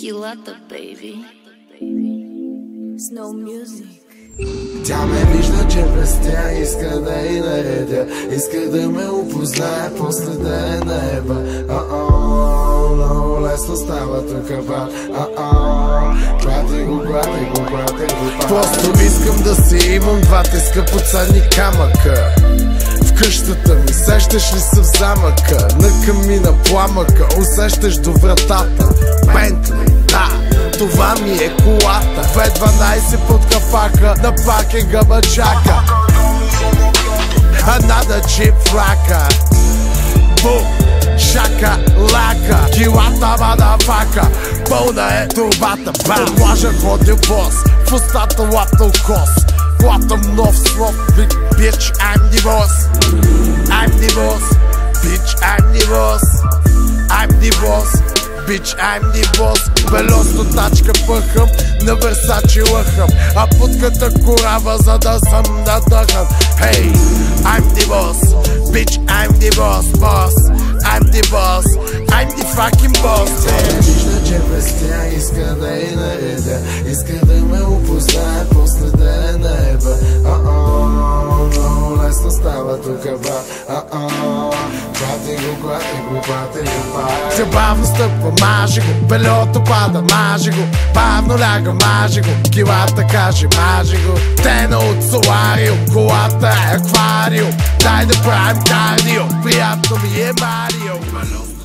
Килата, baby. Snow music. Тя ме вижда, че тя иска да и наредя. Иска да ме опознае, после да е наеба. А-а, много лесно става тук ба А-а, клати го, клати го, клати го. Просто искам да си имам двата скъпоценни камъка къщата ми. Сещаш ли се в замъка? На камина пламъка, усещаш до вратата. Бентли, да, това ми е колата. 2.12 под кафака. На паркинга ма чака Another chip flaка Бум, шака, лака. Килата мадафака. Пълна е турбата, бам! От ходил бос. В устата лапнал кос. Хватам нов слов Big bitch, the boss I'm the boss Bitch, I'm the boss I'm the boss Bitch, I'm the boss Белосто тачка пъхам На Версачи лъхам А путката корава За да съм надъхан Hey, I'm the boss Bitch, I'm the boss, boss I'm the boss I'm the fucking boss Вижда, че без тя иска да и наредя Иска да ме опознае После става тук ба Клати го, клати го, клати го, пая Се бавно стъпва, мажи го Белето пада, мажи го. Бавно ляга, мажи го Килата каже, мажи го. Тена от солариум Колата е аквариум Дай да правим кардио Приятно ми е Марио